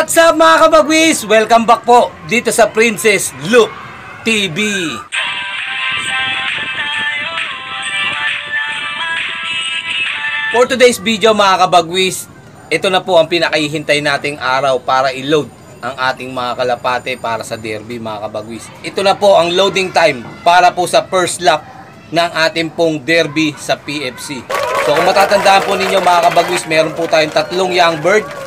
What's up mga kabagwis? Welcome back po dito sa Princess Look TV. For today's video mga kabagwis, ito na po ang pinakahihintay nating araw para i-load ang ating mga kalapate para sa derby mga kabagwis. Ito na po ang loading time para po sa first lap ng ating pong derby sa PFC. So kung matatandaan po ninyo mga kabagwis, meron po tayong tatlong young bird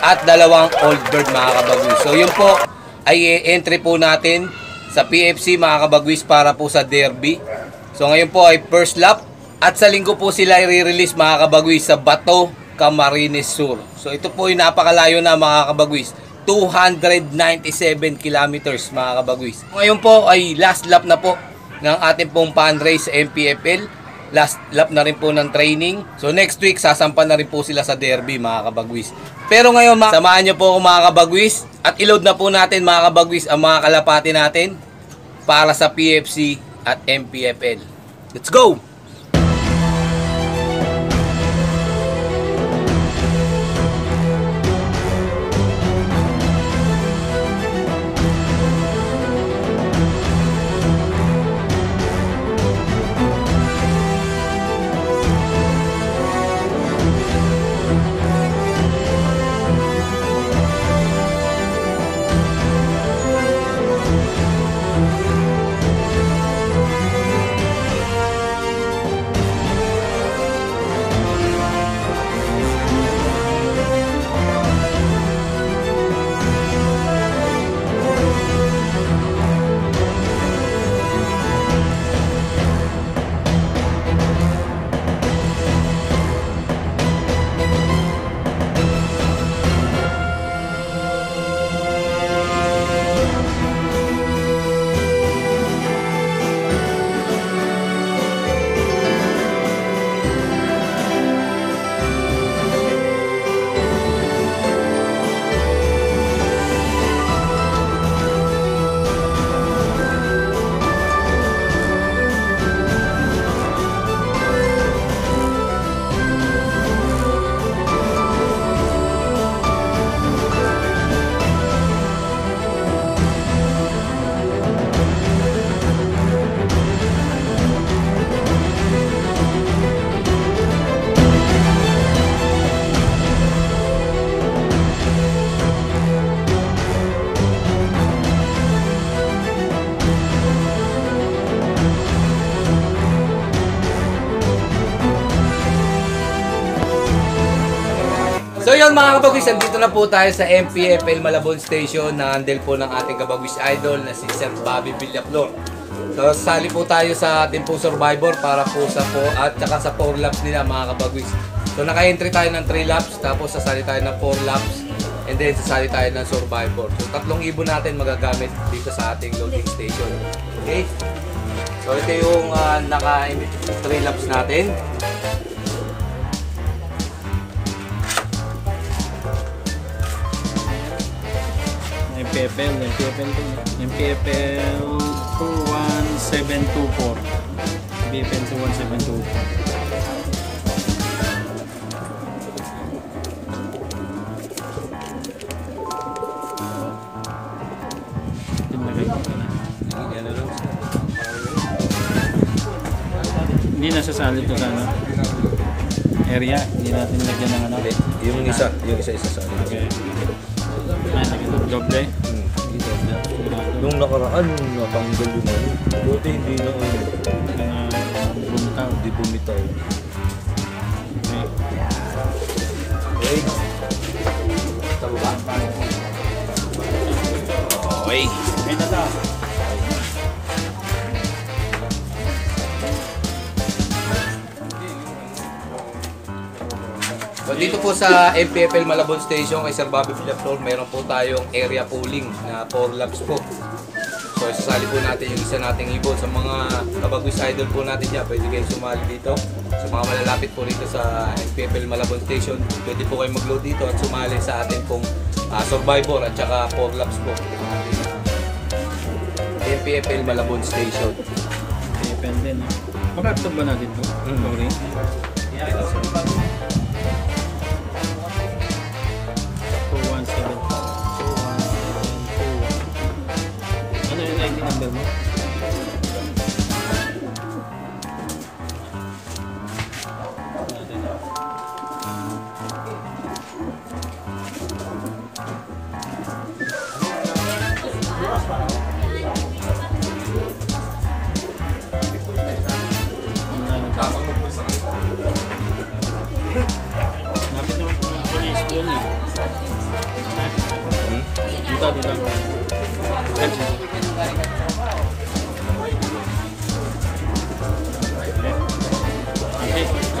at dalawang old bird mga kabagwis. So yun po ay entry po natin sa PFC mga kabagwis para po sa derby. So ngayon po ay first lap at sa linggo po sila i-release mga kabagwis sa Bato, Camarines Sur. So ito po ay napakalayo na mga kabagwis. 297 kilometers mga kabagwis. Ngayon po ay last lap na po ng ating pong fundraise MPFL. Last lap na rin po ng training. So next week sasampan na rin po sila sa derby mga kabagwis. Pero ngayon ma- samahan niyo po ako mga kabagwis at iload na po natin mga kabagwis ang mga kalapati natin para sa PFC at MPFL. Let's go! Yun mga kabagwis, andito na po tayo sa MPFL Malabon Station na handle po ng ating kabagwis idol na si Sir Bobby Villaflor. So sali po tayo sa ating po Survivor para po sa po at saka sa 4 laps nila mga kabagwis. So naka-entry tayo ng 3 laps tapos sasali tayo ng 4 laps and then sasali tayo ng Survivor. So tatlong ibon natin magagamit dito sa ating loading station. Okay? So ito yung uh, naka-3 laps natin. MPFL, MPFL din. MPFL 21724. MPFL 21724. Tinlagay ko na. Hindi nasasali to sa ano? Area, hindi natin lagyan ng ano. Yung isa, yung isa isa sa Okay. Ay, lagyan ng doble. Nung nakaraan, natanggal yun ano. Buti hindi na ano, bumitaw. hindi bumitaw. Okay. Okay? Tama ba? Okay. Ay, tata. So dito po sa MPFL Malabon Station kay Sir Bobby Villaflor, meron po tayong area pooling na 4 laps po. So isasali po natin yung isa nating ibon sa mga kabagwis idol po natin dyan. Pwede kayong sumali dito. Sa mga malalapit po rito sa MPFL Malabon Station, pwede po kayo mag-load dito at sumali sa ating pong ah, Survivor at saka 4 laps po. MPFL Malabon Station. Depende, no? Pag-absorb ba natin to? Mm. Sorry. Two, Anladım.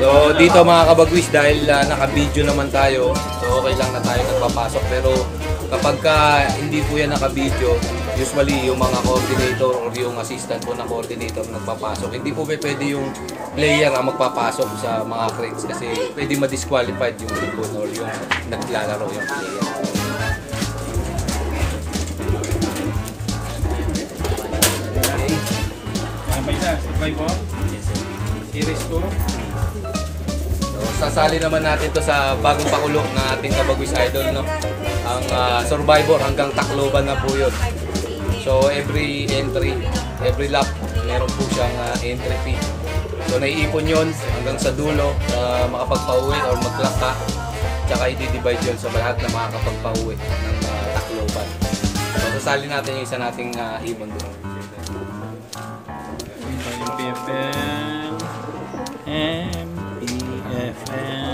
So dito mga kabagwis dahil uh, naka-video naman tayo, so okay lang na tayo nagpapasok pero kapag ka hindi po yan naka-video, usually yung mga coordinator or yung assistant po na coordinator nagpapasok. Hindi po pwede yung player ang magpapasok sa mga crates kasi pwede ma-disqualified yung ibon or yung naglalaro yung player. Okay. Ang pa isa, sabay po. Series 2 sasali naman natin to sa bagong pakulo ng ating Kabagwis Idol, no? Ang ah, Survivor hanggang Tacloban na po yun. So, every entry, every lap, meron po siyang ah, entry fee. So, naiipon yun hanggang sa dulo na makapagpauwi or mag-clock ka. Tsaka i-divide yun sa lahat na makakapagpauwi ng ah, Tacloban. So, sasali natin yung isa nating ah, ibon doon. Yung PFM. MPFM. FM.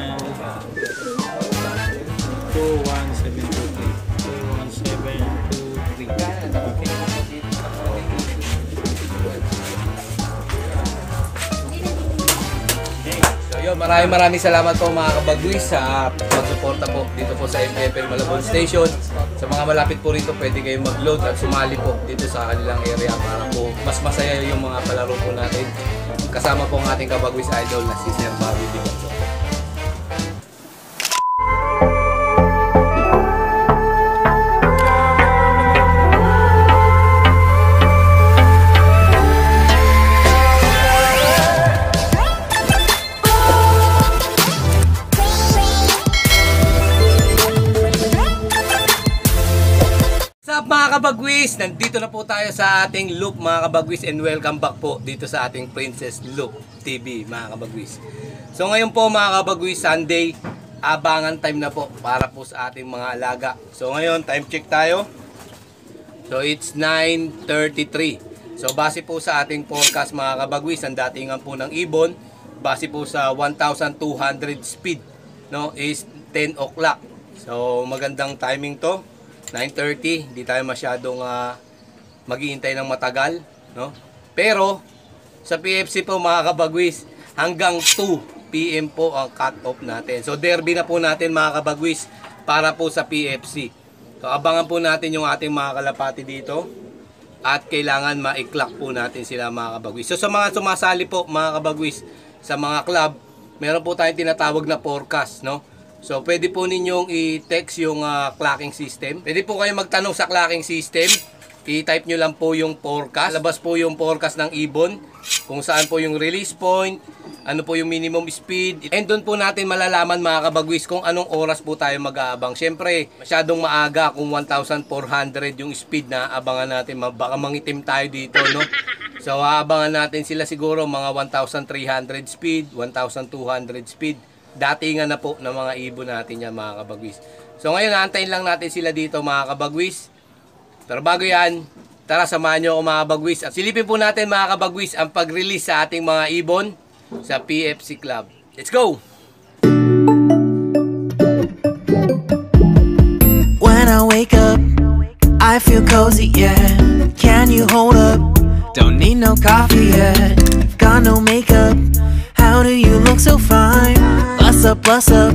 Yun, maraming maraming salamat po mga kabagwis sa pagsuporta po dito po sa MPFL Malabon Station. Sa mga malapit po rito, pwede kayong mag-load at sumali po dito sa kanilang area para po mas masaya yung mga palaro po natin. Kasama po ang ating kabagwis idol na si Sir Bobby Bigonzo. Mga kabagwis? Nandito na po tayo sa ating loop mga kabagwis and welcome back po dito sa ating Princess Loop TV mga kabagwis. So ngayon po mga kabagwis, Sunday, abangan time na po para po sa ating mga alaga. So ngayon, time check tayo. So it's 9.33. So base po sa ating forecast mga kabagwis, ang datingan po ng ibon, base po sa 1,200 speed, no, is 10 o'clock. So magandang timing to. 9.30, hindi tayo masyadong uh, maghihintay ng matagal, no? Pero sa PFC po mga kabagwis, hanggang 2 PM po ang cut-off natin. So derby na po natin mga kabagwis para po sa PFC. So abangan po natin yung ating mga kalapati dito at kailangan ma-clock po natin sila mga kabagwis. So sa mga sumasali po mga kabagwis sa mga club, meron po tayong tinatawag na forecast, no? So, pwede po ninyong i-text yung ah, clocking system. Pwede po kayo magtanong sa clocking system. I-type nyo lang po yung forecast. Labas po yung forecast ng ibon. Kung saan po yung release point. Ano po yung minimum speed. And doon po natin malalaman mga kabagwis kung anong oras po tayo mag-aabang. Siyempre, masyadong maaga kung 1,400 yung speed na abangan natin. Baka mangitim tayo dito, no? So, aabangan natin sila siguro mga 1,300 speed, 1,200 speed datingan na po ng mga ibon natin yan mga kabagwis. So ngayon, naantayin lang natin sila dito mga kabagwis. Pero bago yan, tara samahan nyo ako mga kabagwis. At silipin po natin mga kabagwis ang pag-release sa ating mga ibon sa PFC Club. Let's go! When I wake up, I feel cozy, yeah. Can you hold up? Don't need no coffee yet. Got no makeup. How do you look so fine? Up, bust up.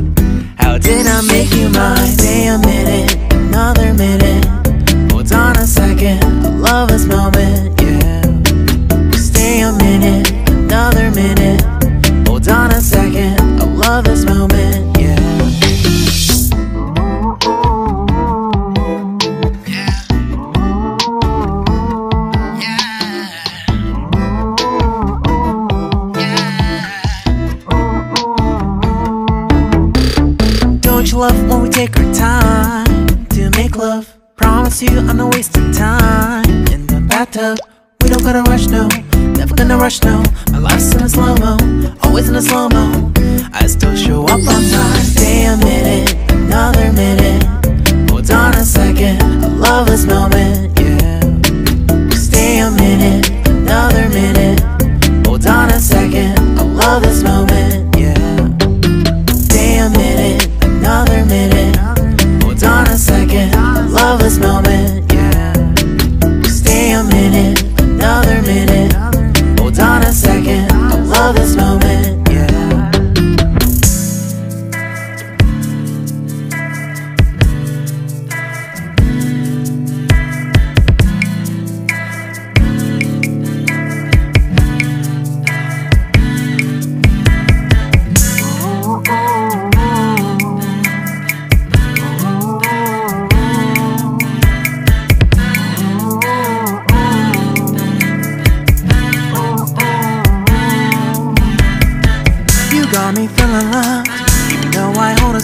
How did I make you mine? Stay a minute, another minute. Gotta rush, no. Never gonna rush, no. My life's in a slow mo, always in a slow mo. I still show up on time. Stay a minute, another minute. Hold on a second, I love this moment,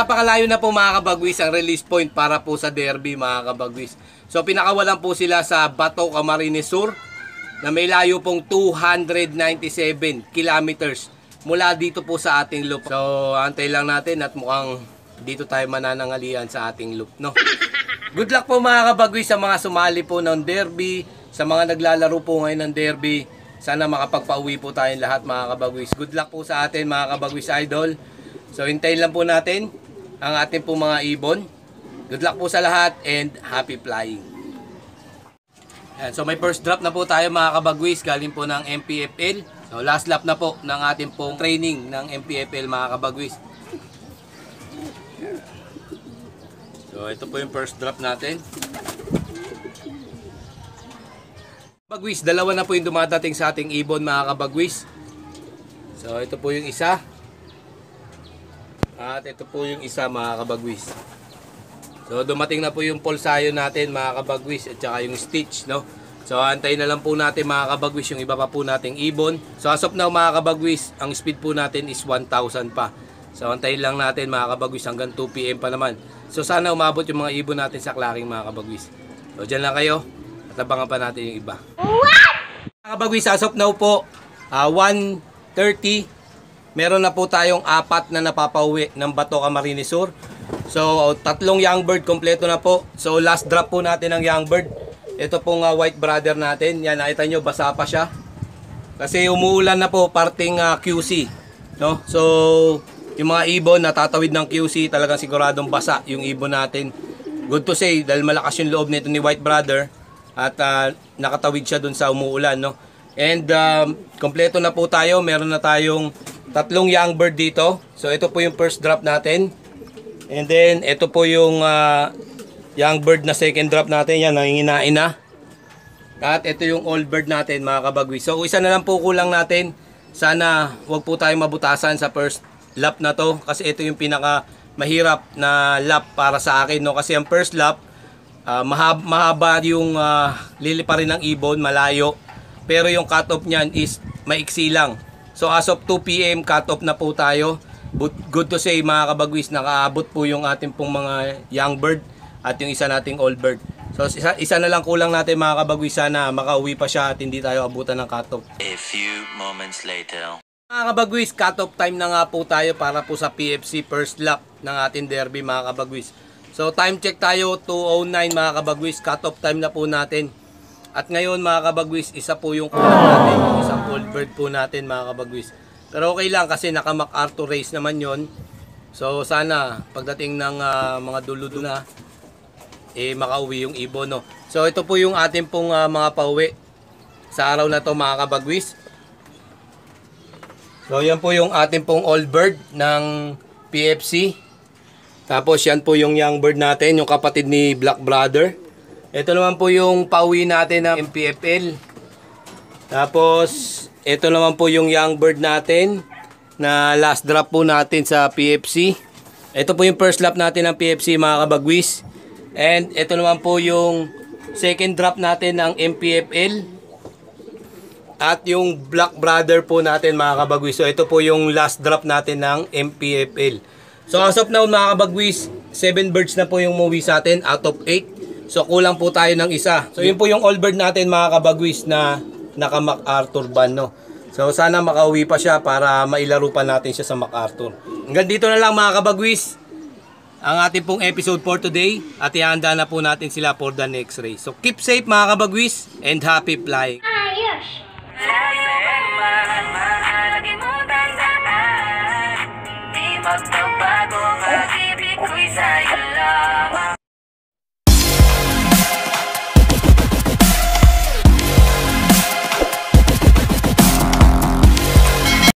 napakalayo na po mga kabagwis ang release point para po sa derby mga kabagwis. So pinakawalan po sila sa Bato Camarines Sur na may layo pong 297 kilometers mula dito po sa ating loop. So antay lang natin at mukhang dito tayo mananangalian sa ating loop, no? Good luck po mga kabagwis sa mga sumali po ng derby, sa mga naglalaro po ngayon ng derby. Sana makapagpauwi po tayong lahat mga kabagwis. Good luck po sa atin mga kabagwis idol. So hintayin lang po natin ang ating po mga ibon. Good luck po sa lahat and happy flying. Yan, so may first drop na po tayo mga kabagwis galing po ng MPFL. So last lap na po ng ating pong training ng MPFL mga kabagwis. So ito po yung first drop natin. Kabagwis, dalawa na po yung dumadating sa ating ibon mga kabagwis. So ito po yung isa. At ito po yung isa mga kabagwis. So dumating na po yung pulsayo natin mga kabagwis at saka yung stitch no. So antayin na lang po natin mga kabagwis yung iba pa po nating ibon. So as of now mga kabagwis, ang speed po natin is 1,000 pa. So antayin lang natin mga kabagwis hanggang 2 PM pa naman. So sana umabot yung mga ibon natin sa claring mga kabagwis. So dyan lang kayo at abangan pa natin yung iba. Mga kabagwis, as of now po, ah, 1.30 meron na po tayong apat na napapauwi ng Bato Camarines Sur. So, tatlong young bird kompleto na po. So, last drop po natin ng young bird. Ito pong ah, white brother natin. Yan, nakita nyo, basa pa siya. Kasi umuulan na po parting ah, QC. No? So, yung mga ibon natatawid ng QC, talagang siguradong basa yung ibon natin. Good to say, dahil malakas yung loob nito ni white brother at ah, nakatawid siya dun sa umuulan. No? And um, kompleto na po tayo. Meron na tayong tatlong young bird dito. So, ito po yung first drop natin. And then, ito po yung ah, young bird na second drop natin. Yan, nanginginain na. At ito yung old bird natin, mga kabagwi. So, isa na lang po kulang natin. Sana wag po tayong mabutasan sa first lap na to. Kasi ito yung pinaka mahirap na lap para sa akin. No? Kasi ang first lap, ah, mahaba, mahaba yung uh, liliparin ng ibon, malayo. Pero yung cut-off niyan is maiksi lang. So as of 2 p.m. cut-off na po tayo. But good to say mga kabagwis, nakaabot po yung ating pong mga young bird at yung isa nating old bird. So isa, isa na lang kulang natin mga kabagwis sana makauwi pa siya at hindi tayo abutan ng cut-off. A few moments later. Mga kabagwis, cut-off time na nga po tayo para po sa PFC first lap ng ating derby mga kabagwis. So time check tayo 2.09 mga kabagwis, cut-off time na po natin. At ngayon mga kabagwis, isa po yung kulang natin, full bird po natin mga kabagwis. Pero okay lang kasi naka MacArthur race naman yon. So sana pagdating ng ah, mga dulo na eh makauwi yung ibon no. So ito po yung ating pong ah, mga pauwi sa araw na to mga kabagwis. So yan po yung ating pong all bird ng PFC. Tapos yan po yung young bird natin, yung kapatid ni Black Brother. Ito naman po yung pauwi natin ng MPFL. Tapos ito naman po yung young bird natin na last drop po natin sa PFC. Ito po yung first lap natin ng PFC mga kabagwis. And ito naman po yung second drop natin ng MPFL. At yung Black Brother po natin mga kabagwis. So ito po yung last drop natin ng MPFL. So as of now mga kabagwis, 7 birds na po yung movie sa atin out of 8. So kulang po tayo ng isa. So yun po yung all bird natin mga kabagwis na naka MacArthur ban no. So sana makauwi pa siya para mailaro pa natin siya sa MacArthur. Hanggang dito na lang mga kabagwis ang ating pong episode for today at ihanda na po natin sila for the next race. So keep safe mga kabagwis and happy flying.